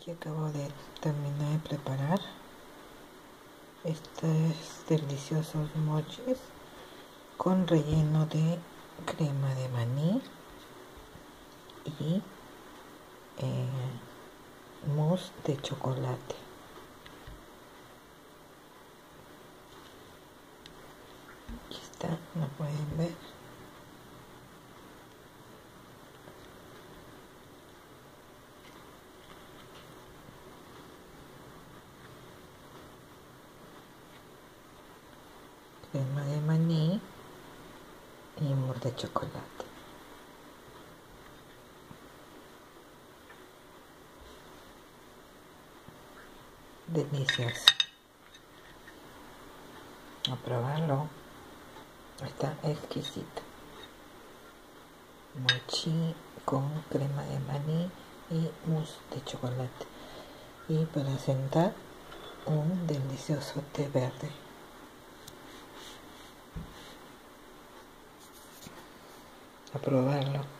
Aquí acabo de terminar de preparar estos deliciosos mochis con relleno de crema de maní y eh, mousse de chocolate. Aquí está, lo pueden ver. Crema de maní y mousse de chocolate. Delicias. A probarlo. Está exquisito. Mochi con crema de maní y mousse de chocolate. Y para sentar un delicioso té verde. A probarlo.